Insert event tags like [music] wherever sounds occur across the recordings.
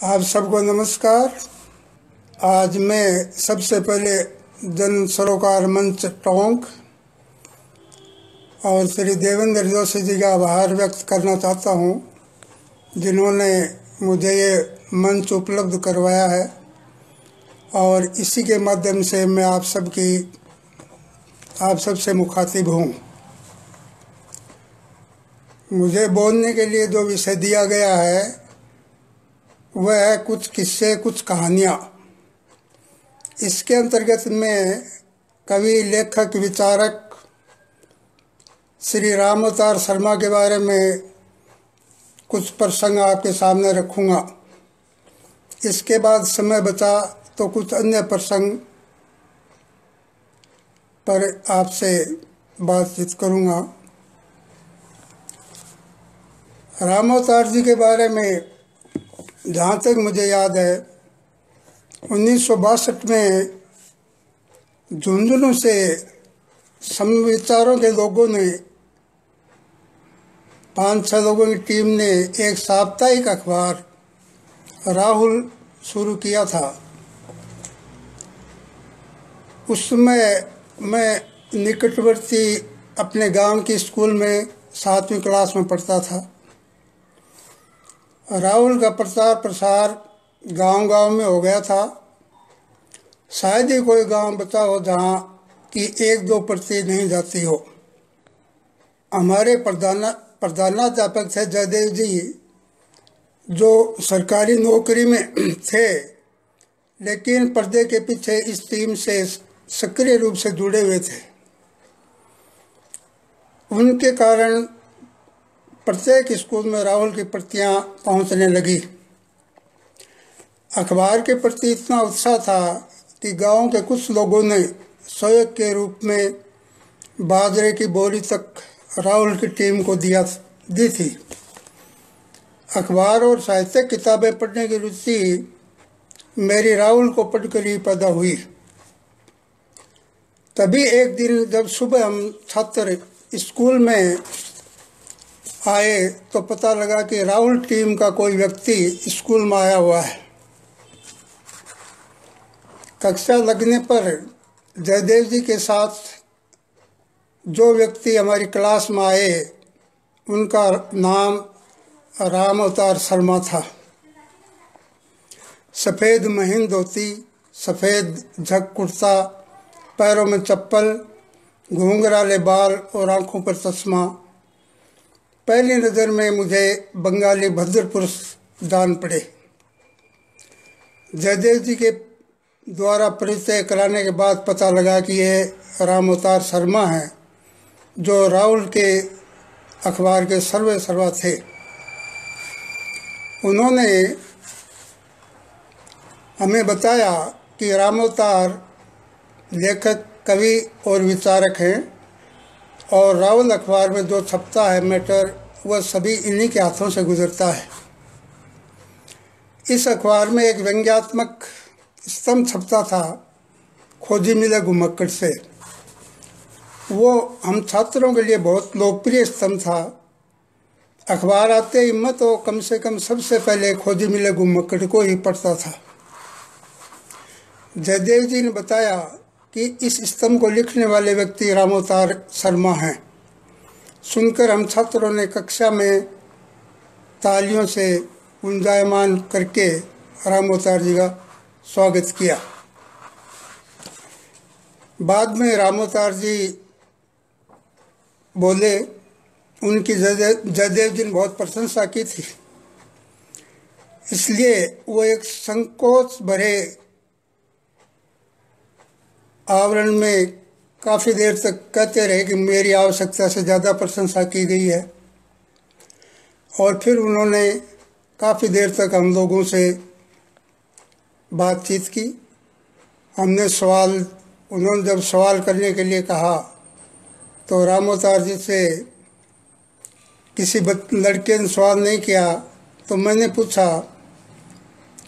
आप सबको नमस्कार। आज मैं सबसे पहले जन सरोकार मंच टोंक और श्री देवेंद्र जोशी जी का आभार व्यक्त करना चाहता हूँ, जिन्होंने मुझे ये मंच उपलब्ध करवाया है। और इसी के माध्यम से मैं आप सबकी, आप सबसे मुखातिब हूँ। मुझे बोलने के लिए जो विषय दिया गया है वह कुछ किस्से, कुछ कहानियाँ। इसके अंतर्गत में कवि, लेखक, विचारक श्री राम अवतार शर्मा के बारे में कुछ प्रसंग आपके सामने रखूँगा। इसके बाद समय बचा तो कुछ अन्य प्रसंग पर आपसे बातचीत करूँगा। राम अवतार जी के बारे में जहाँ तक मुझे याद है, उन्नीस सौ बासठ में झुंझुनू से समविचारों के लोगों ने पाँच छह लोगों की टीम ने एक साप्ताहिक अखबार, राहुल, शुरू किया था। उस समय मैं निकटवर्ती अपने गाँव के स्कूल में सातवीं क्लास में पढ़ता था। राहुल का प्रचार प्रसार गांव-गांव में हो गया था। शायद ही कोई गाँव बचा हो जहाँ की एक दो प्रति नहीं जाती हो। हमारे प्रधान प्रधानाध्यापक थे जयदेव जी, जो सरकारी नौकरी में [clears throat] थे, लेकिन पर्दे के पीछे इस टीम से सक्रिय रूप से जुड़े हुए थे। उनके कारण प्रत्येक स्कूल में राहुल की प्रतियाँ पहुँचने लगी। अखबार के प्रति इतना उत्साह था कि गाँव के कुछ लोगों ने सहयोग के रूप में बाजरे की बोरी तक राहुल की टीम को दिया, दी थी। अखबार और साहित्य किताबें पढ़ने की रुचि मेरी राहुल को पढ़कर ही पैदा हुई। तभी एक दिन जब सुबह हम छात्र स्कूल में आए तो पता लगा कि राहुल टीम का कोई व्यक्ति स्कूल में आया हुआ है। कक्षा लगने पर जयदेव जी के साथ जो व्यक्ति हमारी क्लास में आए, उनका नाम राम अवतार शर्मा था। सफ़ेद महीन धोती, सफ़ेद झक कुर्ता, पैरों में चप्पल, घूंघराले बाल और आँखों पर चश्मा पहली नज़र में मुझे बंगाली भद्र पुरुष दान पड़े। जयदेव जी के द्वारा परिचय कराने के बाद पता लगा कि ये राम अवतार शर्मा हैं, जो राहुल के अखबार के सर्वे सर्वा थे। उन्होंने हमें बताया कि राम अवतार लेखक, कवि और विचारक हैं। और रावल अखबार में जो छपता है मैटर, वह सभी इन्हीं के हाथों से गुजरता है। इस अखबार में एक व्यंग्यात्मक स्तंभ छपता था खोजी मिले घुमक्कड़ से। वो हम छात्रों के लिए बहुत लोकप्रिय स्तंभ था। अखबार आते हिम्मत हो कम से कम सबसे पहले खोजी मिले घुमक्कड़ को ही पढ़ता था। जयदेव जी ने बताया कि इस स्तंभ को लिखने वाले व्यक्ति रामोतार शर्मा हैं। सुनकर हम छात्रों ने कक्षा में तालियों से गुंजायमान करके रामोतार जी का स्वागत किया। बाद में रामोतार जी बोले, उनकी जयदेव जी ने बहुत प्रशंसा की थी। इसलिए वो एक संकोच भरे आवरण में काफ़ी देर तक कहते रहे कि मेरी आवश्यकता से ज़्यादा प्रशंसा की गई है। और फिर उन्होंने काफ़ी देर तक हम लोगों से बातचीत की। हमने सवाल, उन्होंने जब सवाल करने के लिए कहा तो रामोतार जी से किसी लड़के ने सवाल नहीं किया तो मैंने पूछा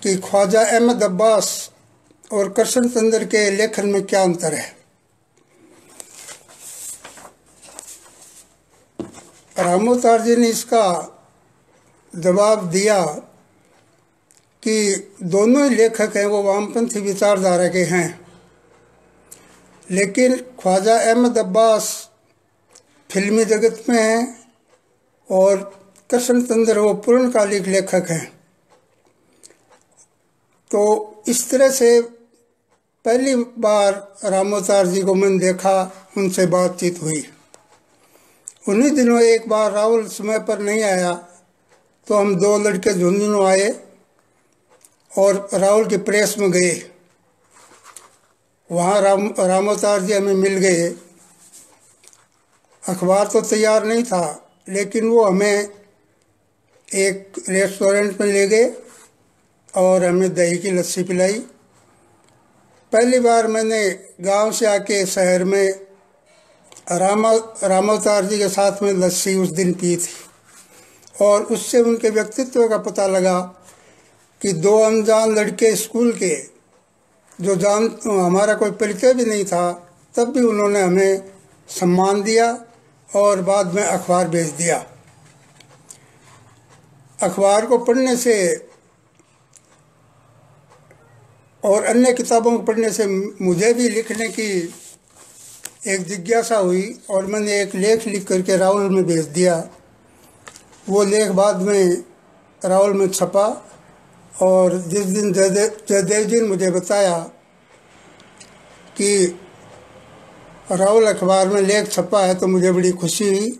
कि ख्वाजा अहमद अब्बास और कृष्ण चंद्र के लेखन में क्या अंतर है? रामोतार जी ने इसका जवाब दिया कि दोनों ही लेखक हैं, वो वामपंथी विचारधारा के हैं। लेकिन ख्वाजा अहमद अब्बास फिल्मी जगत में हैं और कृष्ण चंद्र वो पूर्णकालिक लेखक हैं। तो इस तरह से पहली बार रामोतार जी को मैंने देखा, उनसे बातचीत हुई। उन्हीं दिनों एक बार राहुल समय पर नहीं आया तो हम दो लड़के झुंझुनू आए और राहुल की प्रेस में गए। वहाँ राम रामोतार जी हमें मिल गए। अखबार तो तैयार नहीं था, लेकिन वो हमें एक रेस्टोरेंट में ले गए और हमें दही की लस्सी पिलाई। पहली बार मैंने गाँव से आके शहर में रामा, रामावतार जी के साथ में लस्सी उस दिन पी थी। और उससे उनके व्यक्तित्व का पता लगा कि दो अनजान लड़के स्कूल के, जो जान, हमारा कोई परिचय भी नहीं था, तब भी उन्होंने हमें सम्मान दिया और बाद में अखबार भेज दिया। अखबार को पढ़ने से और अन्य किताबों को पढ़ने से मुझे भी लिखने की एक जिज्ञासा हुई और मैंने एक लेख लिख करके राहुल में भेज दिया। वो लेख बाद में राहुल में छपा और जिस दिन जयदेव जयदेव जी ने मुझे बताया कि राहुल अखबार में लेख छपा है तो मुझे बड़ी खुशी हुई।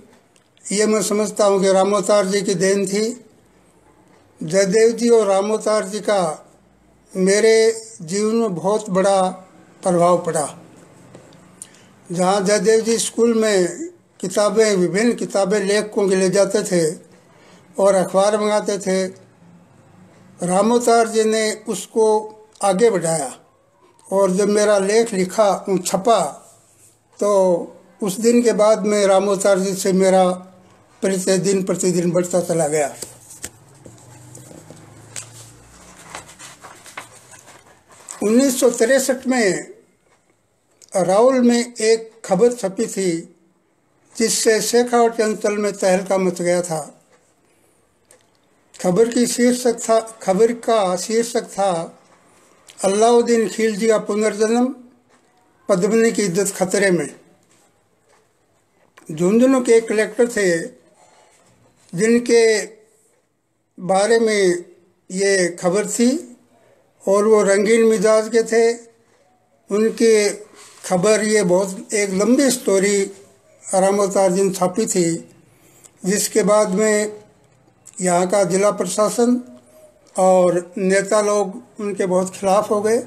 ये मैं समझता हूँ कि रामोतार जी की देन थी। जयदेव जी और रामोतार जी का मेरे जीवन में बहुत बड़ा प्रभाव पड़ा। जहाँ जयदेव जी स्कूल में किताबें, विभिन्न किताबें लेखकों के ले जाते थे और अखबार मंगाते थे, रामोतार जी ने उसको आगे बढ़ाया और जब मेरा लेख लिखा, छपा तो उस दिन के बाद में रामोतार जी से मेरा परिचय दिन प्रतिदिन बढ़ता चला गया। उन्नीस में राहुल में एक खबर छपी थी, जिससे शेखावटी अंचल में तहलका मच गया था। खबर की शीर्षक था, खबर का शीर्षक था अलाउद्दीन खिलजी का पुनर्जन्म, पद्मनी की इज़्ज़त खतरे में। झुंझुनू के कलेक्टर थे, जिनके बारे में ये खबर थी और वो रंगीन मिजाज के थे। उनकी खबर ये बहुत, एक लंबी स्टोरी अवतार जिन छापी थी, जिसके बाद में यहाँ का जिला प्रशासन और नेता लोग उनके बहुत खिलाफ हो गए।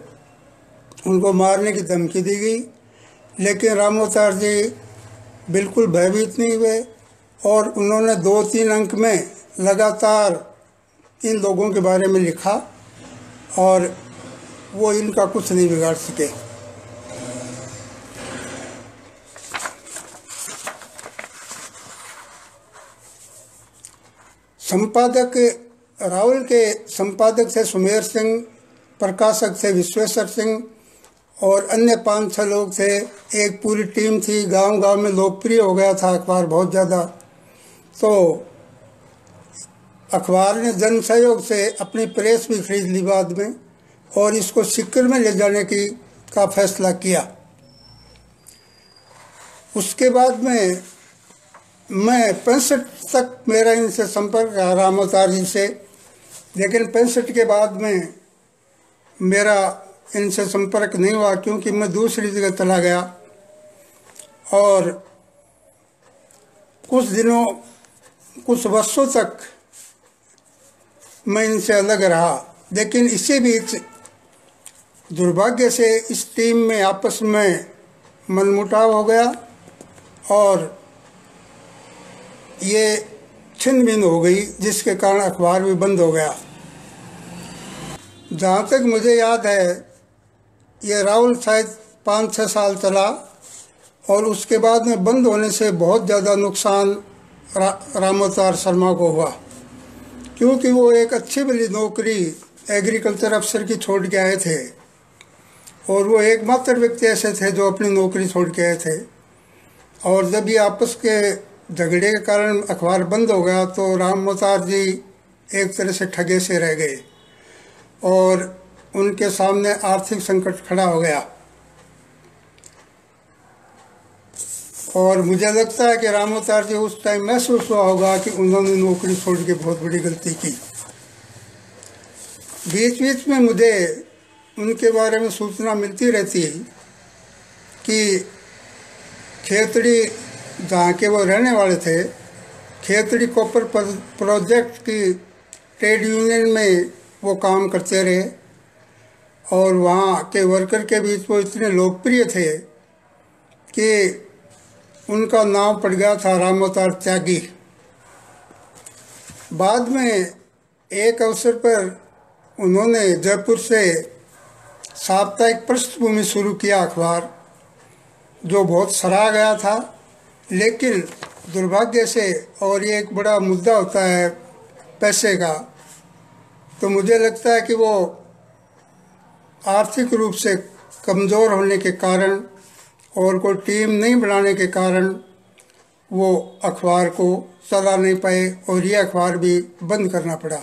उनको मारने की धमकी दी गई। लेकिन राम अवतार जी बिल्कुल भयभीत नहीं हुए और उन्होंने दो तीन अंक में लगातार इन लोगों के बारे में लिखा। और वो इनका कुछ नहीं बिगाड़ सके। संपादक, राहुल के संपादक थे सुमेर सिंह, प्रकाशक थे विश्वेश्वर सिंह और अन्य पाँच छह लोग थे एक पूरी टीम थी। गाँव गाँव में लोकप्रिय हो गया था अखबार बहुत ज़्यादा। तो अखबार ने जन सहयोग से अपनी प्रेस भी खरीद ली बाद में और इसको सिक्कर में ले जाने की का फैसला किया। उसके बाद में मैं पैंसठ तक मेरा इनसे संपर्क रहा राम अवतार जी से। लेकिन पैंसठ के बाद में मेरा इनसे संपर्क नहीं हुआ क्योंकि मैं दूसरी जगह चला गया। और कुछ दिनों, कुछ वर्षों तक मैं इनसे अलग रहा। लेकिन इसी बीच दुर्भाग्य से इस टीम में आपस में मनमुटाव हो गया और ये छिन भिन हो गई जिसके कारण अखबार भी बंद हो गया। जहाँ तक मुझे याद है ये राहुल शायद पाँच छः साल चला और उसके बाद में बंद होने से बहुत ज़्यादा नुकसान रा, रामोतार शर्मा को हुआ। क्योंकि वो एक अच्छी वाली नौकरी एग्रीकल्चर अफसर की छोड़ के आए थे। और वो एकमात्र व्यक्ति ऐसे थे जो अपनी नौकरी छोड़ के आए थे। और जब ये आपस के झगड़े के कारण अखबार बंद हो गया तो राम मोतार जी एक तरह से ठगे से रह गए। और उनके सामने आर्थिक संकट खड़ा हो गया। और मुझे लगता है कि रामोतार जी उस टाइम महसूस हुआ होगा कि उन्होंने नौकरी छोड़ के बहुत बड़ी गलती की। बीच बीच में मुझे उनके बारे में सूचना मिलती रहती है कि खेतड़ी जहाँ के वो रहने वाले थे, खेतड़ी कॉपर प्रोजेक्ट की ट्रेड यूनियन में वो काम करते रहे और वहाँ के वर्कर के बीच वो इतने लोकप्रिय थे कि उनका नाम पड़ गया था राम अवतार त्यागी। बाद में एक अवसर पर उन्होंने जयपुर से साप्ताहिक पृष्ठभूमि शुरू किया अखबार, जो बहुत सराहा गया था। लेकिन दुर्भाग्य से, और ये एक बड़ा मुद्दा होता है पैसे का तो मुझे लगता है कि वो आर्थिक रूप से कमज़ोर होने के कारण और कोई टीम नहीं बनाने के कारण वो अखबार को चला नहीं पाए और ये अखबार भी बंद करना पड़ा।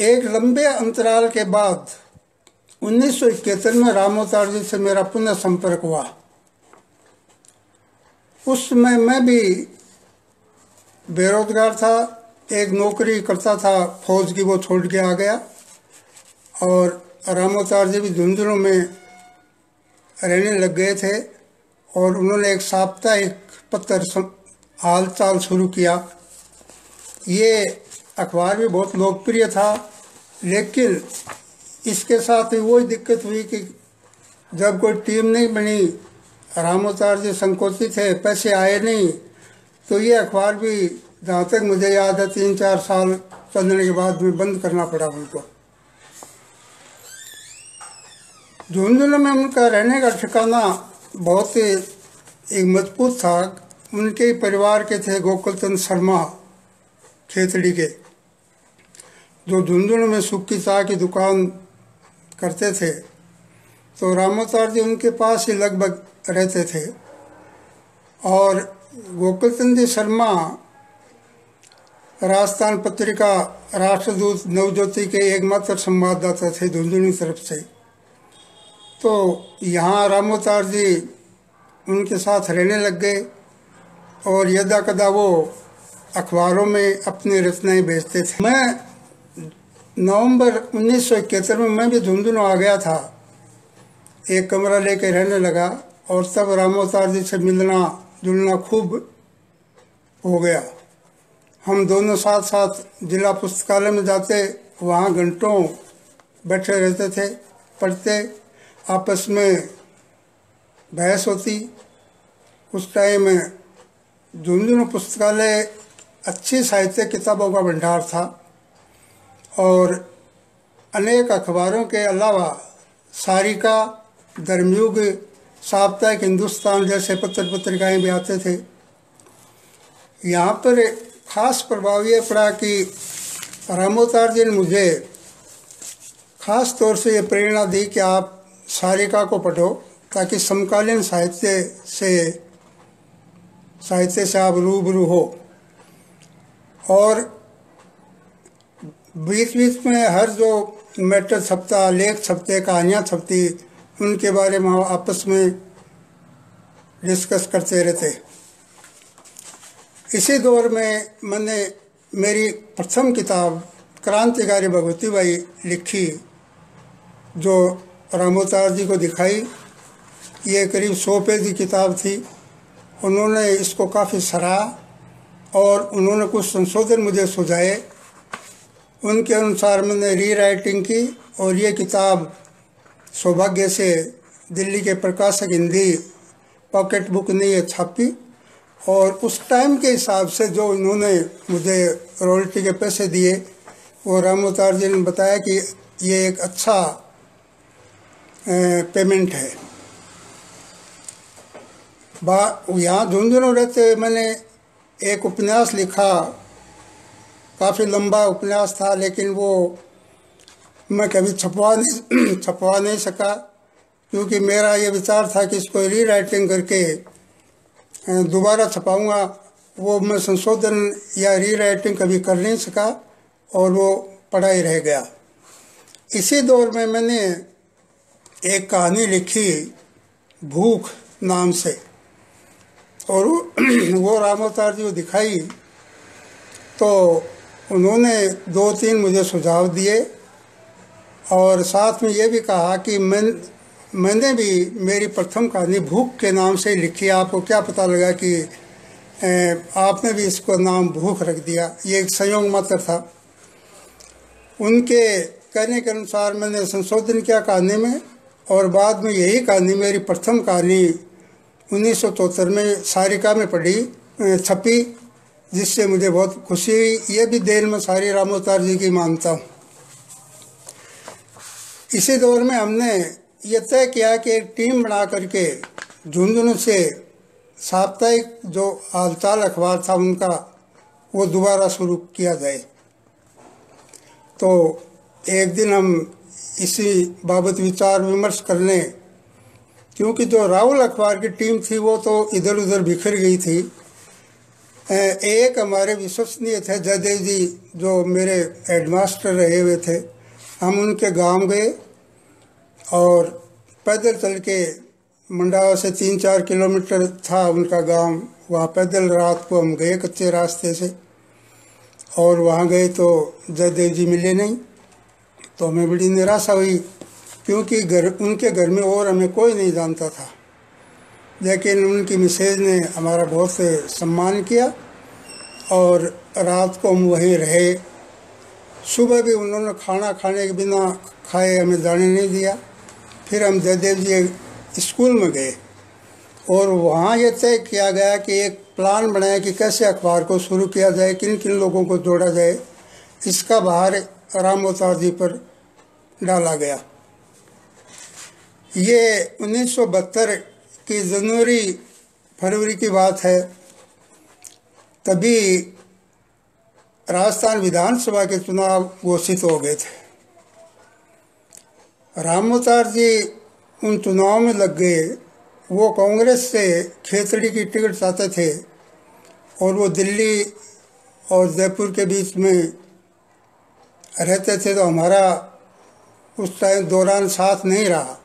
एक लंबे अंतराल के बाद उन्नीस सौ इक्यातर में रामोतार जी से मेरा पुनः संपर्क हुआ। उस समय मैं भी बेरोजगार था, एक नौकरी करता था, फौज की वो छोड़ के आ गया और रामोतार जी भी झुंझुनों में रहने लग गए थे। और उन्होंने एक साप्ताहिक पत्र हाल चाल शुरू किया। ये अखबार भी बहुत लोकप्रिय था, लेकिन इसके साथ ही वही दिक्कत हुई कि जब कोई टीम नहीं बनी, रामोतार जी संकोचित थे, पैसे आए नहीं तो ये अखबार भी जहाँ तक मुझे याद है तीन चार साल चलने के बाद में बंद करना पड़ा उनको। झुंझुनू में उनका रहने का ठिकाना बहुत एक मज़बूत था उनके परिवार के थे गोकुल चंद शर्मा खेतड़ी के। जो झुंझुनू में सुक्की चाह की दुकान करते थे तो रामोतार जी उनके पास ही लगभग रहते थे। और गोकुल चंद जी शर्मा राजस्थान पत्रिका राष्ट्रदूत नवज्योति के एकमात्र संवाददाता थे झुंझुनू तरफ़ से। तो यहाँ रामोतार जी उनके साथ रहने लग गए और यदा कदा वो अखबारों में अपनी रचनाएँ भेजते थे। मैं नवंबर उन्नीस सौ इकहत्तर में मैं भी झुंझुनू आ गया था। एक कमरा लेके रहने लगा और तब रामोतार जी से मिलना जुलना खूब हो गया। हम दोनों साथ साथ जिला पुस्तकालय में जाते, वहाँ घंटों बैठे रहते थे, पढ़ते आपस में बहस होती। उस टाइम झुंझुनू पुस्तकालय अच्छी साहित्य किताबों का भंडार था और अनेक अखबारों के अलावा सारिका, धर्मयुग, साप्ताहिक हिंदुस्तान जैसे पत्र पत्रिकाएँ भी आते थे। यहाँ पर खास प्रभाव ये पड़ा कि रामोतार जी ने मुझे खास तौर से ये प्रेरणा दी कि आप सारिका को पढ़ो, ताकि समकालीन साहित्य से साहित्य से आप रूबरू हो। और बीच बीच में हर जो मैटर छपता, लेख छपते, कहानियाँ छपती, उनके बारे में आपस में डिस्कस करते रहते। इसी दौर में मैंने मेरी प्रथम किताब, क्रांतिकारी भगवती बाई, लिखी, जो रामोतार जी को दिखाई। ये करीब सौ पेज की किताब थी। उन्होंने इसको काफ़ी सराहा और उन्होंने कुछ संशोधन मुझे सुझाए। उनके अनुसार मैंने री राइटिंग की और ये किताब सौभाग्य से दिल्ली के प्रकाशक हिंदी पॉकेट बुक ने ये छापी और उस टाइम के हिसाब से जो इन्होंने मुझे रॉयल्टी के पैसे दिए, वो रामोतार जी ने बताया कि ये एक अच्छा पेमेंट है। बा, यहाँ झुंझुनू रहते मैंने एक उपन्यास लिखा। काफ़ी लंबा उपन्यास था, लेकिन वो मैं कभी छपवा नहीं [clears throat] छपवा नहीं सका, क्योंकि मेरा ये विचार था कि इसको री राइटिंग करके दोबारा छपाऊँगा। वो मैं संशोधन या री राइटिंग कभी कर नहीं सका, और वो पढ़ा ही रह गया। इसी दौर में मैंने एक कहानी लिखी भूख नाम से। और वो [clears throat] रामोतार जी को दिखाई तो उन्होंने दो तीन मुझे सुझाव दिए और साथ में ये भी कहा कि मैं, मैंने भी मेरी प्रथम कहानी भूख के नाम से लिखी। आपको क्या पता लगा कि आपने भी इसको नाम भूख रख दिया। ये एक संयोग मात्र था। उनके कहने के अनुसार मैंने संशोधन किया कहानी में और बाद में यही कहानी मेरी प्रथम कहानी उन्नीस सौ चौहत्तर में सारिका में पढ़ी छपी, जिससे मुझे बहुत खुशी हुई। ये भी देर में सारी रामोतार जी की मानता हूँ। इसी दौर में हमने ये तय किया कि एक टीम बना करके झुंझुनू से साप्ताहिक जो हालचाल अखबार था उनका, वो दोबारा शुरू किया जाए। तो एक दिन हम इसी बाबत विचार विमर्श करने, क्योंकि जो राहुल अखबार की टीम थी, वो तो इधर उधर बिखर गई थी। एक हमारे विश्वसनीय थे, जयदेव जी, जो मेरे हेडमास्टर रहे हुए थे। हम उनके गाँव गए और पैदल चल के मंडावा से तीन चार किलोमीटर था उनका गाँव। वहाँ पैदल रात को हम गए कच्चे रास्ते से और वहाँ गए तो जयदेव जी मिले नहीं। तो हमें बड़ी निराशा हुई, क्योंकि घर, उनके घर में और हमें कोई नहीं जानता था। लेकिन उनकी मिसेज ने हमारा बहुत से सम्मान किया और रात को हम वहीं रहे। सुबह भी उन्होंने खाना खाने के बिना खाए हमें जाने नहीं दिया। फिर हम जयदेव जी स्कूल में गए और वहाँ ये तय किया गया कि एक प्लान बनाया कि कैसे अखबार को शुरू किया जाए किन किन लोगों को जोड़ा जाए। इसका बाहर राम अवतार जी पर डाला गया। ये उन्नीस सौ बहत्तर की जनवरी, फरवरी की बात है, तभी राजस्थान विधानसभा के चुनाव घोषित हो गए थे। रामोतार जी उन चुनाव में लग गए। वो कांग्रेस से खेतड़ी की टिकट चाहते थे और वो दिल्ली और जयपुर के बीच में रहते थे तो हमारा उस टाइम दौरान साथ नहीं रहा।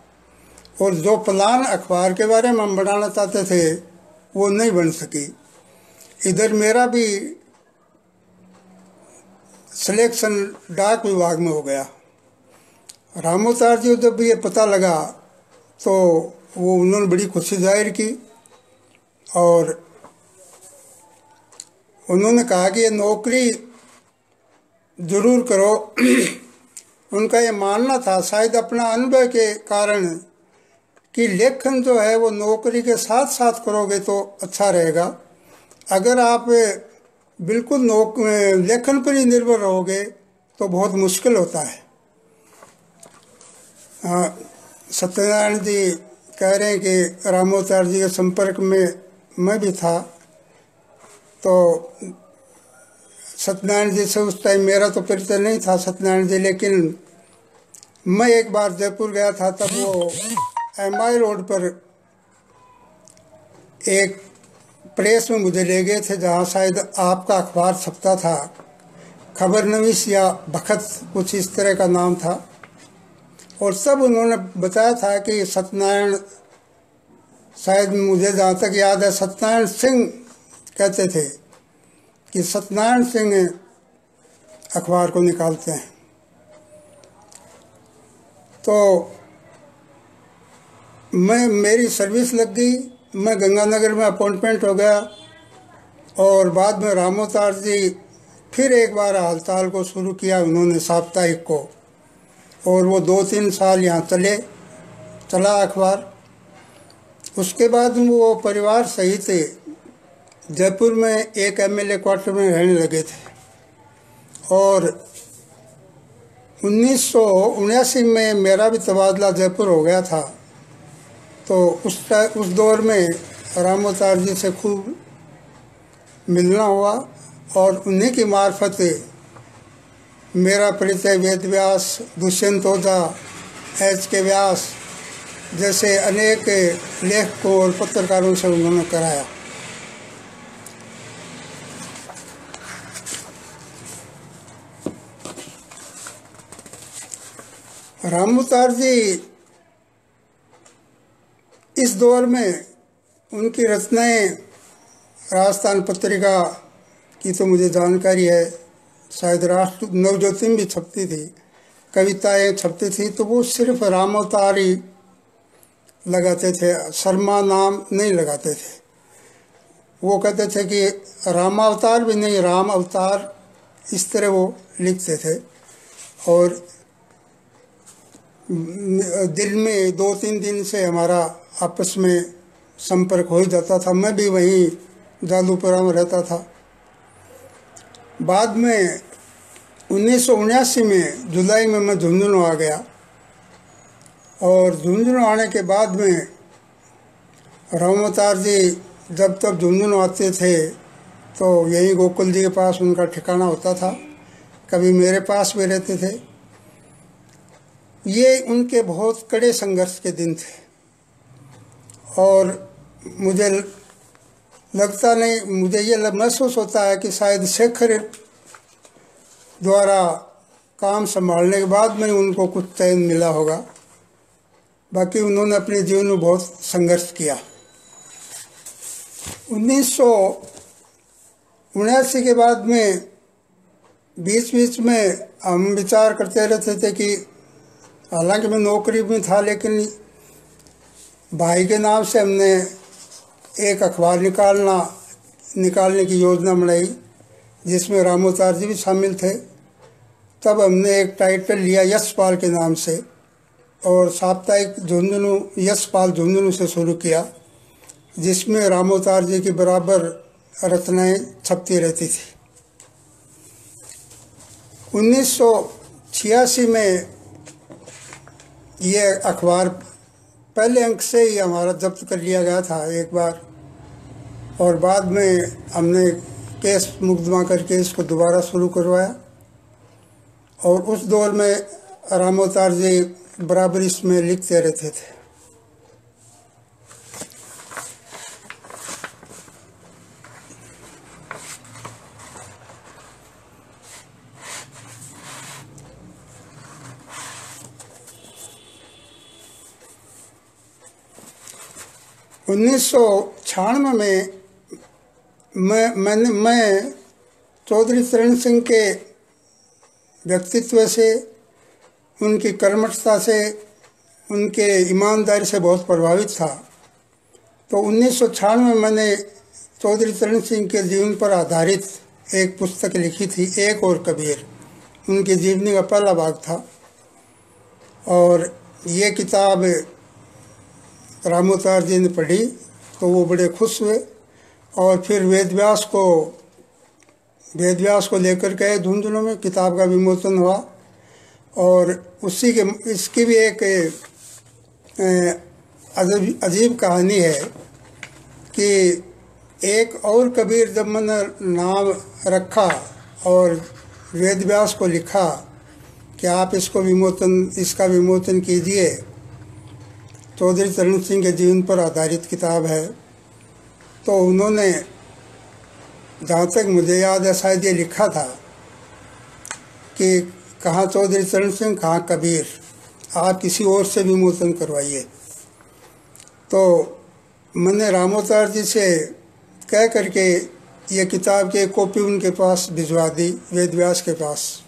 और जो प्लान अखबार के बारे में हम बनाना चाहते थे, वो नहीं बन सकी। इधर मेरा भी सिलेक्शन डाक विभाग में हो गया। रामोतार जी जब ये पता लगा तो वो उन्होंने बड़ी खुशी ज़ाहिर की। और उन्होंने कहा कि ये नौकरी ज़रूर करो। [clears throat] उनका ये मानना था, शायद अपना अनुभव के कारण कि लेखन जो है वो नौकरी के साथ साथ करोगे तो अच्छा रहेगा। अगर आप बिल्कुल नौक, लेखन पर ही निर्भर रहोगे तो बहुत मुश्किल होता है। सत्यनारायण जी कह रहे हैं कि रामोचार जी के संपर्क में मैं भी था तो सत्यनारायण जी से उस टाइम मेरा तो परिचय नहीं था सत्यनारायण जी, लेकिन मैं एक बार जयपुर गया था, तब वो एम आई रोड पर एक प्रेस में मुझे ले गए थे, जहाँ शायद आपका अखबार छपता था। खबर नवीस या बखत, कुछ इस तरह का नाम था। और सब उन्होंने बताया था कि सत्यनारायण, शायद मुझे जहाँ तक याद है, सत्यनारायण सिंह कहते थे। कि सत्यनारायण सिंह अखबार को निकालते हैं। तो मैं, मेरी सर्विस लग गई, मैं गंगानगर में अपॉइंटमेंट हो गया, और बाद में रामोतार जी फिर एक बार हालचाल को शुरू किया उन्होंने साप्ताहिक को, और वो दो तीन साल यहाँ चले, चला अखबार। उसके बाद वो परिवार सहित जयपुर में एक एमएलए क्वार्टर में रहने लगे थे। और उन्नीस में मेरा भी तबादला जयपुर हो गया था। तो उस उस दौर में रामोतार जी से खूब मिलना हुआ और उन्हीं की मार्फत मेरा परिचय वेद व्यास, दुष्यंत ओझा, एच के व्यास जैसे अनेक लेखकों और पत्रकारों से उन्होंने कराया। राम अवतार जी इस दौर में उनकी रचनाएँ राजस्थान पत्रिका की तो मुझे जानकारी है, शायद राष्ट्र नवज्योति में भी छपती थी, कविताएँ छपती थी तो वो सिर्फ़ राम अवतार ही लगाते थे, शर्मा नाम नहीं लगाते थे। वो कहते थे कि रामावतार भी नहीं, राम अवतार, इस तरह वो लिखते थे। और दिल में दो तीन दिन से हमारा आपस में संपर्क हो ही जाता था। मैं भी वहीं जादूपुरा में रहता था। बाद में उन्नीस में जुलाई में मैं झुंझुनू आ गया और झुंझुनू आने के बाद में रामवतार जी जब तक झुंझुनू आते थे तो यहीं गोकुल जी के पास उनका ठिकाना होता था। कभी मेरे पास भी रहते थे। ये उनके बहुत कड़े संघर्ष के दिन थे। और मुझे लगता नहीं, मुझे ये महसूस होता है कि शायद शेखर द्वारा काम संभालने के बाद में उनको कुछ चयन मिला होगा। बाकी उन्होंने अपने जीवन में बहुत संघर्ष किया। उन्नीस सौ उन्यासी के बाद में बीच बीच में हम विचार करते रहते थे कि हालाँकि मैं नौकरी में था, लेकिन भाई के नाम से हमने एक अखबार निकालना, निकालने की योजना बनाई, जिसमें रामोतार जी भी शामिल थे। तब हमने एक टाइटल लिया, यशपाल के नाम से, और साप्ताहिक झुंझुनू यशपाल झुंझुनू से शुरू किया, जिसमें रामोतार जी की बराबर रचनाएँ छपती रहती थी। उन्नीस सौ छियासी में ये अखबार पहले अंक से ही हमारा जब्त कर लिया गया था एक बार। और बाद में हमने केस मुकदमा करके इसको दोबारा शुरू करवाया। और उस दौर में रामोतार जी बराबर इसमें लिखते रहते थे। उन्नीस सौ छियानवे में मैं, मैंने, मैं चौधरी चरण सिंह के व्यक्तित्व से, उनकी कर्मठता से, उनके ईमानदारी से बहुत प्रभावित था। तो उन्नीस सौ छियानवे में मैंने चौधरी चरण सिंह के जीवन पर आधारित एक पुस्तक लिखी थी, एक और कबीर। उनकी जीवनी का पहला भाग था। और ये किताब रामोतार जी ने पढ़ी तो वो बड़े खुश हुए। और फिर वेद व्यास को वेद व्यास को लेकर गए झुंझुनों में, किताब का विमोचन हुआ। और उसी के, इसकी भी एक अजीब अजीब कहानी है कि एक और कबीर जब मैंने नाम रखा और वेद व्यास को लिखा, कि आप इसको विमोचन, इसका विमोचन कीजिए चौधरी चरण सिंह के जीवन पर आधारित किताब है। तो उन्होंने जहाँ तक मुझे याद है, शायद ये लिखा था कि कहाँ, चौधरी चरण सिंह, कहाँ कबीर? आप किसी और से भी मोचन करवाइए। तो मैंने रामोतार जी से कह करके ये किताब की कॉपी उनके पास भिजवा दी, वेद व्यास के पास।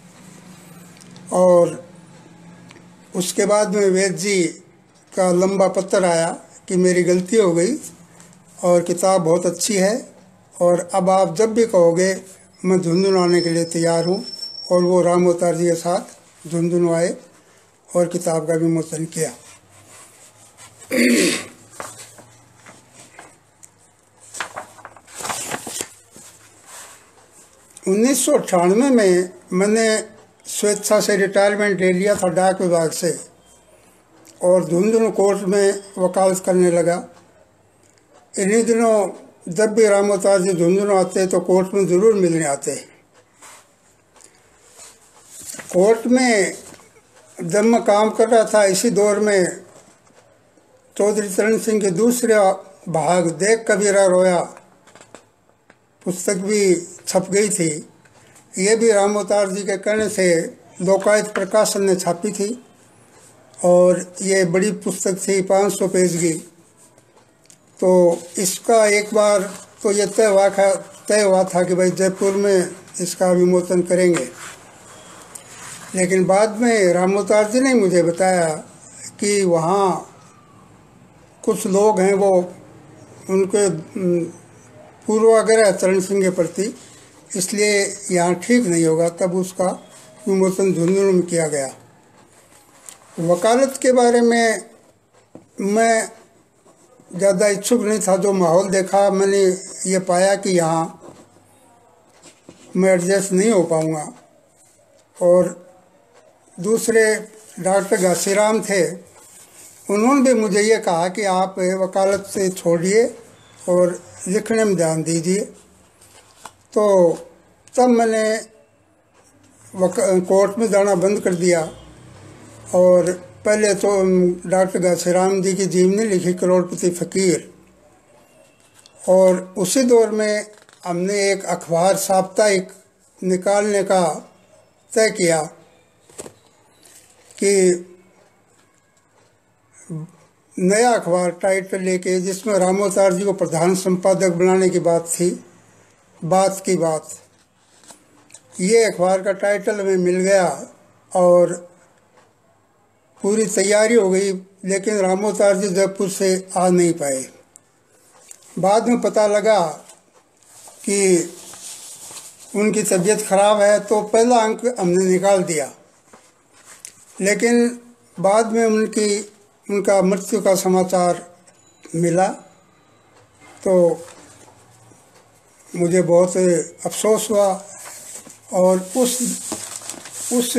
और उसके बाद में वेद जी का लंबा पत्र आया कि मेरी गलती हो गई और किताब बहुत अच्छी है और अब आप जब भी कहोगे, मैं झुंझुन आने के लिए तैयार हूँ और वो राम अवतार जी के साथ झुंझुन आए और किताब का विमोचन किया। उन्नीस सौ अट्ठानवे में मैंने स्वेच्छा से रिटायरमेंट ले लिया था डाक विभाग से। और झुंझुनू कोर्ट में वकालत करने लगा। इन्हीं दिनों जब भी राम अवतार जी झुंझुनू आते तो कोर्ट में ज़रूर मिलने आते कोर्ट में जब मैं काम कर रहा था इसी दौर में, चौधरी चरण सिंह के दूसरे भाग देख कबीरा रोया। पुस्तक भी छप गई थी। ये भी राम अवतार जी के कहने से लोकायत प्रकाशन ने छापी थी। और ये बड़ी पुस्तक थी 500 पेज की। तो इसका एक बार तो ये तय हुआ था, तय हुआ था कि भाई जयपुर में इसका विमोचन करेंगे। लेकिन बाद में रामोतार जी ने मुझे बताया कि वहाँ कुछ लोग हैं वो, उनके पूर्वाग्रह चरण सिंह के प्रति, इसलिए यहाँ ठीक नहीं होगा, तब उसका विमोचन झुंझुनू में किया गया। वकालत के बारे में मैं ज़्यादा इच्छुक नहीं था, जो माहौल देखा, मैंने ये पाया कि यहाँ मैं एडजस्ट नहीं हो पाऊँगा। और दूसरे डॉक्टर घासीराम थे, उन्होंने भी मुझे ये कहा कि आप वकालत से छोड़िए और लिखने में ध्यान दीजिए। तो तब मैंने कोर्ट में जाना बंद कर दिया। और पहले तो डॉक्टर घासीराम जी की जीवनी लिखी करोड़पति फ़कीर। और उसी दौर में हमने एक अखबार साप्ताहिक निकालने का तय किया कि नया अखबार टाइटल लेके जिसमें रामोतार जी को प्रधान संपादक बनाने की बात थी, बात की बात, ये अखबार का टाइटल हमें मिल गया और पूरी तैयारी हो गई, लेकिन रामोतार जी जयपुर से आ नहीं पाए। बाद में पता लगा कि उनकी तबीयत ख़राब है तो पहला अंक हमने निकाल दिया। लेकिन बाद में उनकी, उनका मृत्यु का समाचार मिला तो मुझे बहुत अफसोस हुआ और उस उस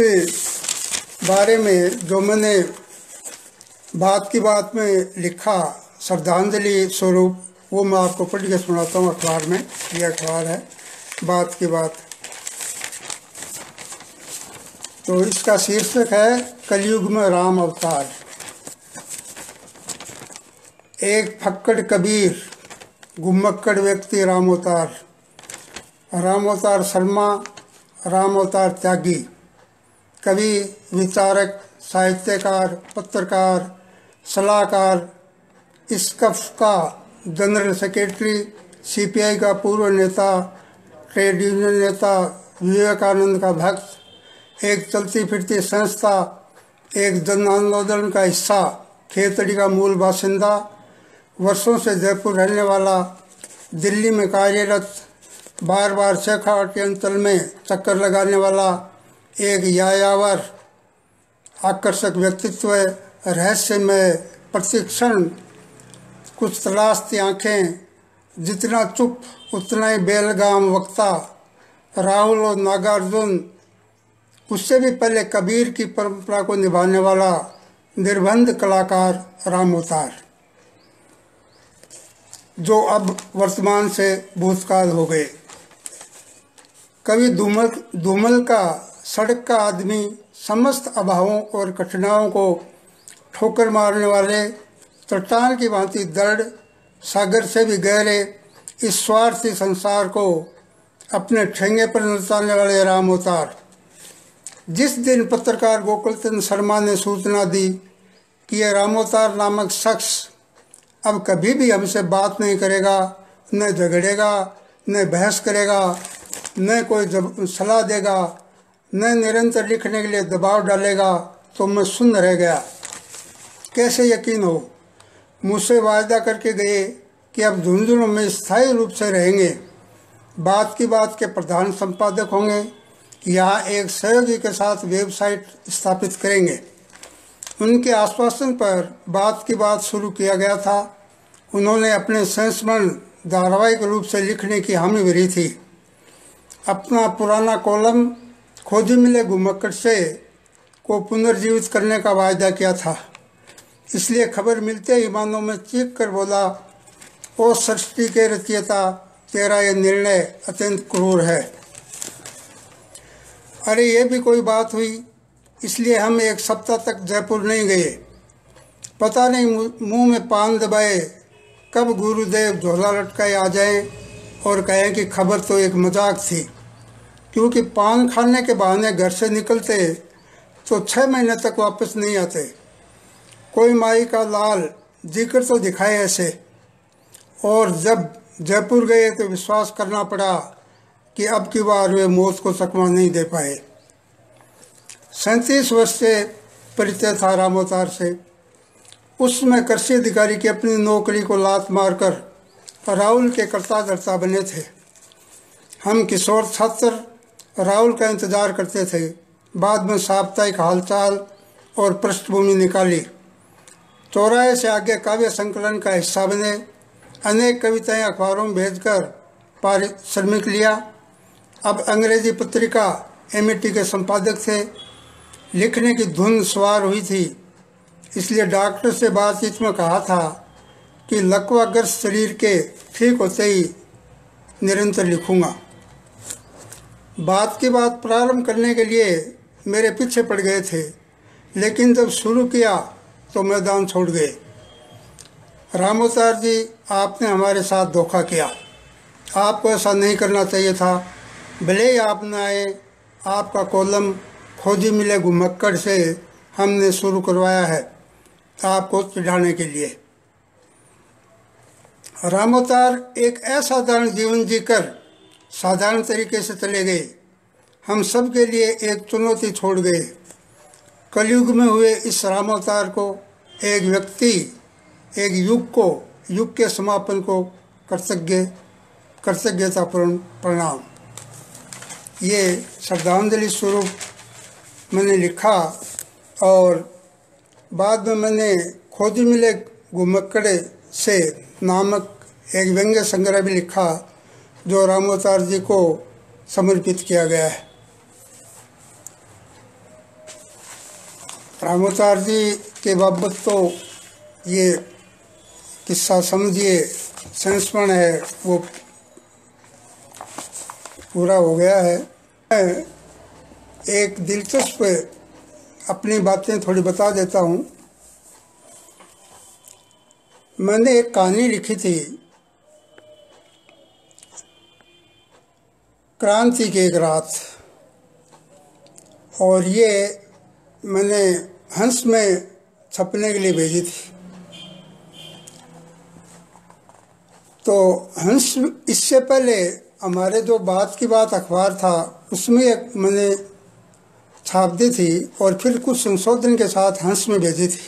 बारे में जो मैंने बात की बात में लिखा श्रद्धांजलि स्वरूप, वो मैं आपको पढ़ के सुनाता हूँ अखबार में। ये अखबार है, बात की बात। तो इसका शीर्षक है, कलयुग में राम अवतार। एक फक्कड़ कबीर, गुम्मक्कड़ व्यक्ति राम अवतार। राम अवतार शर्मा, राम अवतार त्यागी। कवि, विचारक, साहित्यकार, पत्रकार, सलाहकार इसकफ का जनरल सेक्रेटरी, सीपीआई का पूर्व नेता, ट्रेड यूनियन नेता, विवेकानंद का भक्त, एक चलती फिरती संस्था, एक जन आंदोलन का हिस्सा, खेतड़ी का मूल बासिंदा, वर्षों से जयपुर रहने वाला, दिल्ली में कार्यरत बार बार शेखावट अंचल में चक्कर लगाने वाला एक यायावर आकर्षक व्यक्तित्व रहस्यमय प्रशिक्षण, कुछ तलाशती आँखें, जितना चुप उतना ही बेलगाम वक्ता, राहुल और नागार्जुन, उससे भी पहले कबीर की परंपरा को निभाने वाला निर्बंध कलाकार राम अवतार, जो अब वर्तमान से भूतकाल हो गए। कवि धूमल धूमल का सड़क का आदमी समस्त अभावों और कठिनाइयों को ठोकर मारने वाले चट्टान की भांति दृढ़ सागर से भी गहरे इस स्वार्थी संसार को अपने ठेंगे पर नचाने वाले राम अवतार। जिस दिन पत्रकार गोकुल चंद शर्मा ने सूचना दी कि यह रामोतार नामक शख्स अब कभी भी हमसे बात नहीं करेगा, न झगड़ेगा, न बहस करेगा, न कोई सलाह देगा न निरंतर लिखने के लिए दबाव डालेगा तो मैं सुन रह गया। कैसे यकीन हो? मुझसे वायदा करके गए कि अब झुंझुनू में स्थायी रूप से रहेंगे। बात की बात के प्रधान संपादक होंगे यहाँ एक सहयोगी के साथ वेबसाइट स्थापित करेंगे। उनके आश्वासन पर बात की बात शुरू किया गया था। उन्होंने अपने संस्मरण धारावाहिक रूप से लिखने की हामी भरी थी। अपना पुराना कॉलम खोजी मिले घुमक्कड़ से को पुनर्जीवित करने का वायदा किया था। इसलिए खबर मिलते ही मानो में चीख कर बोला, ओ सृष्टि के रचयता तेरा यह निर्णय अत्यंत क्रूर है। अरे, ये भी कोई बात हुई, इसलिए हम एक सप्ताह तक जयपुर नहीं गए। पता नहीं मुँह में पान दबाए, कब गुरुदेव झोला लटकाए आ जाए और कहें कि खबर तो एक मज़ाक थी। क्योंकि पान खाने के बहाने घर से निकलते तो छः महीने तक वापस नहीं आते। कोई माई का लाल ज़िक्र तो दिखाए ऐसे। और जब जयपुर गए तो विश्वास करना पड़ा कि अब की बार वे मौत को चकमा नहीं दे पाए। सैंतीस वर्ष से परिचय था रामोतार से। उसमें कृषि अधिकारी की अपनी नौकरी को लात मारकर राहुल के कर्ता धर्ता बने थे। हम किशोर छात्र राहुल का इंतज़ार करते थे। बाद में साप्ताहिक हालचाल और पृष्ठभूमि निकाली। चौराहे से आगे काव्य संकलन का हिस्सा बने। अनेक कविताएँ अखबारों में भेजकर पारिश्रमिक लिया। अब अंग्रेज़ी पत्रिका एम के संपादक थे। लिखने की धुन सवार हुई थी। इसलिए डॉक्टर से बातचीत में कहा था कि लकवाग्रस्त शरीर के ठीक होते ही निरंतर लिखूँगा। बात की बात प्रारंभ करने के लिए मेरे पीछे पड़ गए थे, लेकिन जब शुरू किया तो मैदान छोड़ गए। रामोतार जी, आपने हमारे साथ धोखा किया। आपको ऐसा नहीं करना चाहिए था। भले ही आप न आए, आपका कॉलम खोजी मिले घुमक्कड़ से हमने शुरू करवाया है आपको चिढ़ाने के लिए। रामोतार एक असाधारण जीवन जीकर साधारण तरीके से चले गए। हम सब के लिए एक चुनौती छोड़ गए। कलयुग में हुए इस रामोतार को एक व्यक्ति, एक युग को, युग के समापन को कृतज्ञ कृतज्ञतापूर्ण प्रणाम। ये श्रद्धांजलि स्वरूप मैंने लिखा और बाद में मैंने खोजी मिले घुमक्कड़े से नामक एक व्यंग्य संग्रह भी लिखा। जो रामोतार जी को समर्पित किया गया है। रामोतार जी के बाबत तो ये किस्सा समझिए, संस्मरण है, वो पूरा हो गया है। एक दिलचस्प अपनी बातें थोड़ी बता देता हूँ। मैंने एक कहानी लिखी थी। क्रांति की एक रात। और ये मैंने हंस में छपने के लिए भेजी थी। तो हंस, इससे पहले हमारे जो बात की बात अखबार था, उसमें एक मैंने छाप दी थी और फिर कुछ संशोधन के साथ हंस में भेजी थी।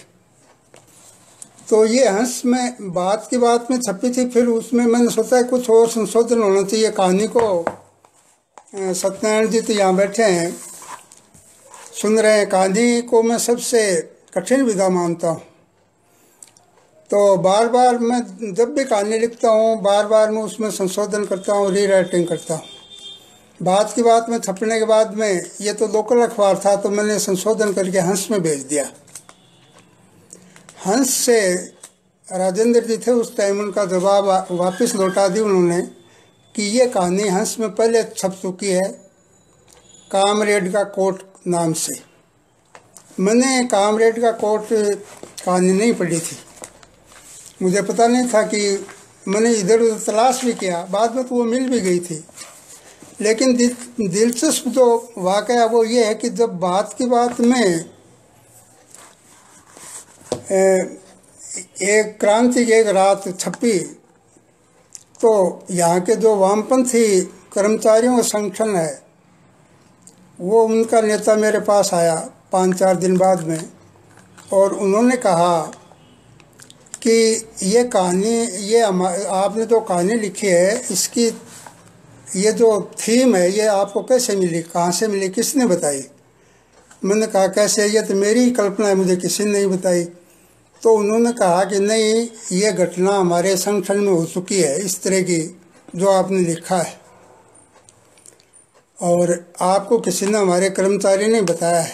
तो ये हंस में बात की बात में छपी थी, फिर उसमें मैंने सोचा कुछ और संशोधन होना चाहिए, कहानी को सत्यनारायण जी तो यहाँ बैठे हैं। सुन रहे हैं कहानी को मैं सबसे कठिन विधा मानता हूँ। तो बार बार मैं जब भी कहानी लिखता हूँ बार बार मैं उसमें संशोधन करता हूँ री राइटिंग करता हूँ। बात की बात में छपने के बाद में, ये तो लोकल अखबार था तो मैंने संशोधन करके हंस में भेज दिया। हंस से राजेंद्र जी थे उस टाइम उनका जवाब वापस लौटा दी उन्होंने। कि ये कहानी हंस में पहले छप चुकी है कामरेड का कोट नाम से। मैंने कामरेड का कोट कहानी नहीं पढ़ी थी। मुझे पता नहीं था कि मैंने इधर उधर तलाश भी किया, बाद में तो वो मिल भी गई थी। लेकिन दिलचस्प जो वाक़ वो ये है कि जब बात की बात में एक क्रांति की एक रात छपी तो यहाँ के जो वामपंथी कर्मचारियों का संगठन है, वो उनका नेता मेरे पास आया पाँच चार दिन बाद में और उन्होंने कहा कि ये कहानी, ये आपने जो कहानी लिखी है, इसकी ये जो थीम है, ये आपको कैसे मिली, कहाँ से मिली, किसने बताई? मैंने कहा, कैसे? ये तो मेरी कल्पना है, मुझे किसी ने नहीं बताई। तो उन्होंने कहा कि नहीं, ये घटना हमारे संगठन में हो चुकी है, इस तरह की जो आपने लिखा है। और आपको किसी ने हमारे कर्मचारी ने बताया है।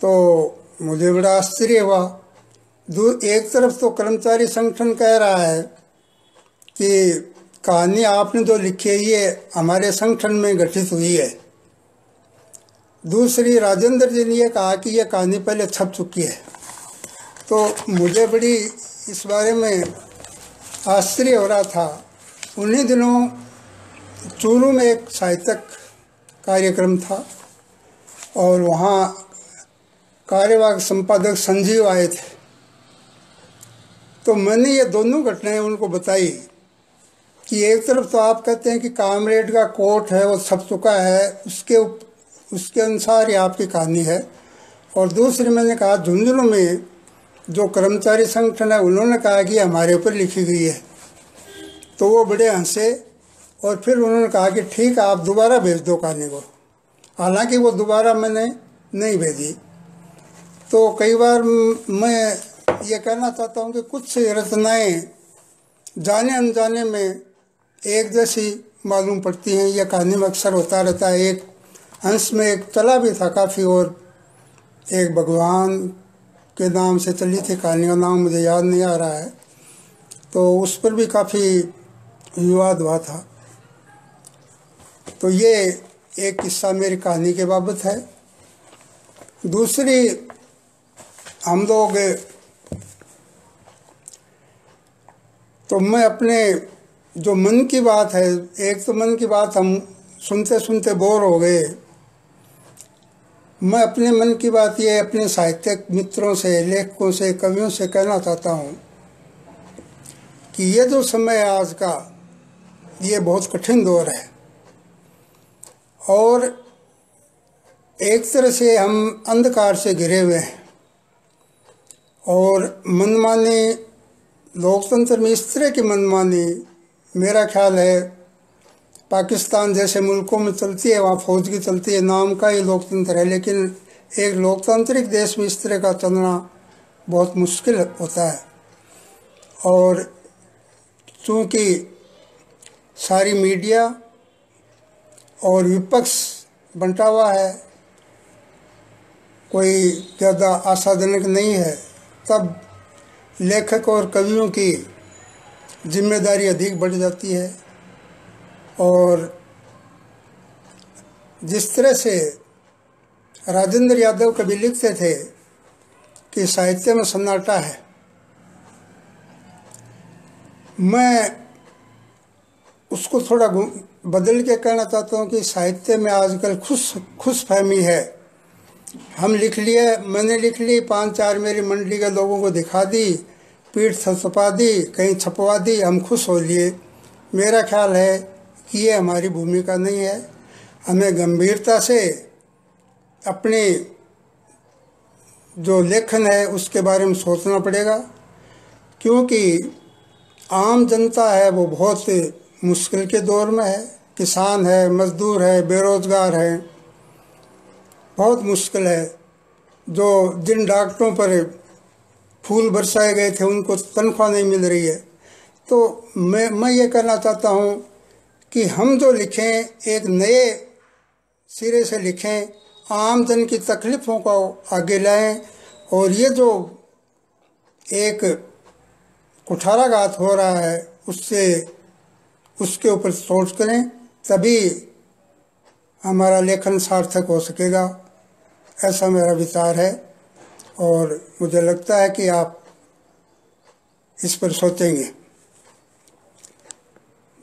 तो मुझे बड़ा आश्चर्य हुआ। दो एक तरफ़ तो कर्मचारी संगठन कह रहा है कि कहानी आपने जो लिखी है, ये हमारे संगठन में गठित हुई है। दूसरी, राजेंद्र जी ने यह कहा कि यह कहानी पहले छप चुकी है। तो मुझे बड़ी इस बारे में आश्चर्य हो रहा था। उन्हीं दिनों चूरू में एक साहित्यक कार्यक्रम था और वहाँ कार्यवाहक संपादक संजीव आए थे। तो मैंने ये दोनों घटनाएँ उनको बताई कि एक तरफ़ तो आप कहते हैं कि कामरेड का कोट है, वो छप चुका है, उसके उसके अनुसार ही आपकी कहानी है। और दूसरी मैंने कहा, झुंझुनू में जो कर्मचारी संगठन है, उन्होंने कहा कि हमारे ऊपर लिखी गई है। तो वो बड़े हंसे और फिर उन्होंने कहा कि ठीक आप दोबारा भेज दो कहानी को। हालाँकि वो दोबारा मैंने नहीं भेजी। तो कई बार मैं ये कहना चाहता हूँ कि कुछ रचनाएँ जाने अनजाने में एक जैसी मालूम पड़ती हैं। यह कहानी में अक्सर होता रहता है। एक हंस में एक चला भी था काफ़ी, और एक भगवान के नाम से चली थी कहानी का नाम मुझे याद नहीं आ रहा है। तो उस पर भी काफ़ी विवाद हुआ था। तो ये एक किस्सा मेरी कहानी के बाबत है। दूसरी, हम लोग तो मैं अपने जो मन की बात है, एक तो मन की बात हम सुनते सुनते बोर हो गए। मैं अपने मन की बात ये अपने साहित्यिक मित्रों से, लेखकों से, कवियों से कहना चाहता हूँ कि ये जो समय है आज का, ये बहुत कठिन दौर है। और एक तरह से हम अंधकार से घिरे हुए हैं। और मनमानी, लोकतंत्र में इस तरह की मनमानी, मेरा ख्याल है पाकिस्तान जैसे मुल्कों में चलती है, वहाँ फौज की चलती है, नाम का ही लोकतंत्र है, लेकिन एक लोकतांत्रिक देश में इस तरह का चलना बहुत मुश्किल होता है। और चूँकि सारी मीडिया और विपक्ष बंटा हुआ है, कोई ज़्यादा आशाजनक नहीं है, तब लेखक और कवियों की ज़िम्मेदारी अधिक बढ़ जाती है। और जिस तरह से राजेंद्र यादव कभी लिखते थे कि साहित्य में सन्नाटा है, मैं उसको थोड़ा बदल के कहना चाहता हूँ कि साहित्य में आजकल खुश खुश फहमी है। हम लिख लिए, मैंने लिख ली, पाँच चार मेरी मंडली के लोगों को दिखा दी, पीठ छपा दी, कहीं छपवा दी, हम खुश हो लिए। मेरा ख्याल है ये हमारी भूमिका नहीं है। हमें गंभीरता से अपने जो लेखन है, उसके बारे में सोचना पड़ेगा, क्योंकि आम जनता है, वो बहुत मुश्किल के दौर में है। किसान है, मजदूर है, बेरोज़गार है, बहुत मुश्किल है। जो जिन डॉक्टरों पर फूल बरसाए गए थे, उनको तनख्वाह नहीं मिल रही है। तो मैं मैं ये कहना चाहता हूँ कि हम जो लिखें, एक नए सिरे से लिखें आम जन की तकलीफ़ों को आगे लाएँ और ये जो एक कुठाराघात हो रहा है, उससे, उसके ऊपर सोच करें, तभी हमारा लेखन सार्थक हो सकेगा। ऐसा मेरा विचार है और मुझे लगता है कि आप इस पर सोचेंगे।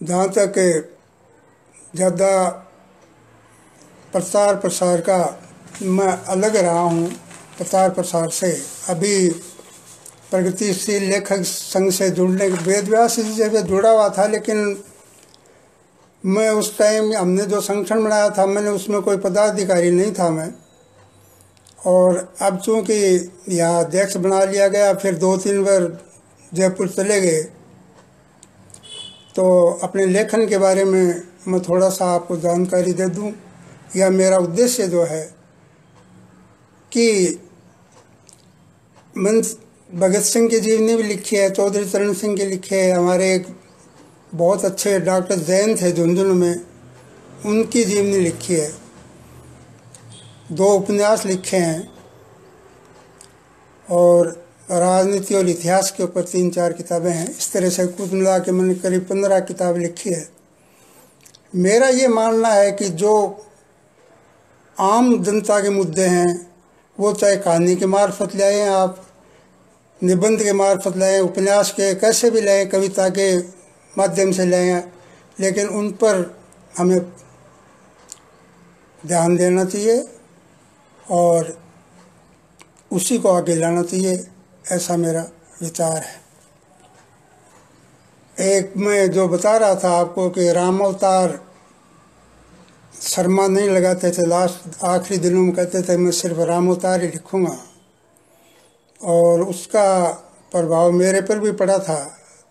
जहाँ तक ज़्यादा प्रचार प्रसार का मैं अलग रहा हूँ प्रचार प्रसार से। अभी प्रगतिशील लेखक संघ से जुड़ने के वेद व्यास जगह जुड़ा हुआ था, लेकिन मैं उस टाइम हमने जो संगठन बनाया था, मैंने उसमें कोई पदाधिकारी नहीं था मैं। और अब चूँकि यहाँ अध्यक्ष बना लिया गया, फिर दो तीन बार जयपुर चले गए तो अपने लेखन के बारे में मैं थोड़ा सा आपको जानकारी दे दूँ, या मेरा उद्देश्य जो है कि मन भगत सिंह की जीवनी भी लिखी है, चौधरी चरण सिंह की लिखी है, हमारे एक बहुत अच्छे डॉक्टर जैन थे झुंझुनू में, उनकी जीवनी लिखी है। दो उपन्यास लिखे हैं और राजनीति और इतिहास के ऊपर तीन चार किताबें हैं। इस तरह से कुछ मिला के मैंने करीब पंद्रह किताब लिखी है। मेरा ये मानना है कि जो आम जनता के मुद्दे हैं, वो चाहे कहानी के मार्फत लाए आप, निबंध के मार्फत लाएँ उपन्यास के, कैसे भी लाएँ कविता के माध्यम से लाएँ लेकिन उन पर हमें ध्यान देना चाहिए और उसी को आगे लाना चाहिए, ऐसा मेरा विचार है। एक मैं जो बता रहा था आपको कि राम अवतार शर्मा नहीं लगाते थे लास्ट आखिरी दिनों में कहते थे मैं सिर्फ़ राम अवतार ही लिखूँगा। और उसका प्रभाव मेरे पर भी पड़ा था।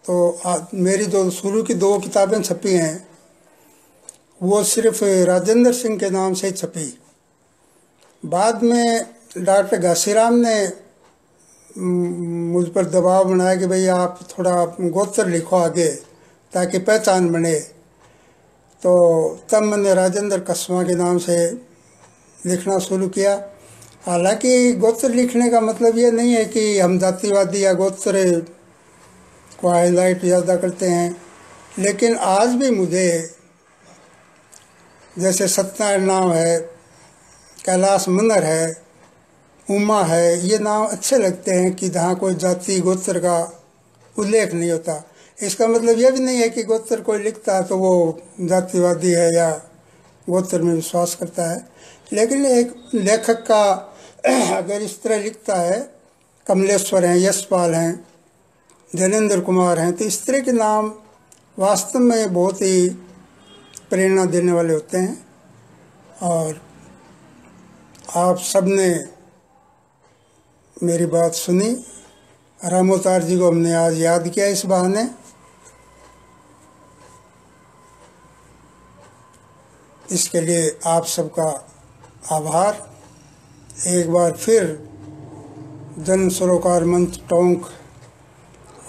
तो आ, मेरी जो शुरू की दो किताबें छपी हैं। वो सिर्फ़ राजेंद्र सिंह के नाम से छपी। बाद में डॉक्टर घासीराम ने मुझ पर दबाव बनाया कि भाई आप थोड़ा गोत्र लिखो आगे, ताकि पहचान बने। तो तब मैंने राजेंद्र कस्मा के नाम से लिखना शुरू किया। हालाँकि गोत्र लिखने का मतलब ये नहीं है कि हम जातिवादी या गोत्र को हाईलाइट ज़्यादा करते हैं, लेकिन आज भी मुझे, जैसे सत्यनारायण नाम है, कैलाश मंदिर है उमा है, ये नाम अच्छे लगते हैं कि जहाँ कोई जाति, गोत्र का उल्लेख नहीं होता। इसका मतलब यह भी नहीं है कि गोत्र कोई लिखता है तो वो जातिवादी है या गोत्र में विश्वास करता है। लेकिन एक लेखक का [clears throat] अगर इस तरह लिखता है, कमलेश्वर हैं, यशपाल हैं जनेन्द्र कुमार हैं तो इस तरह के नाम वास्तव में बहुत ही प्रेरणा देने वाले होते हैं। और आप सबने मेरी बात सुनी। रामोतार जी को हमने आज याद किया इस बहाने। इसके लिए आप सबका आभार। एक बार फिर जन सरोकार मंच टोंक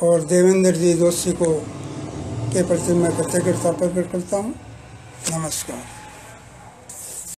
और देवेंद्र जी जोशी को के प्रति मैं कृतज्ञता प्रकट करता हूँ। नमस्कार।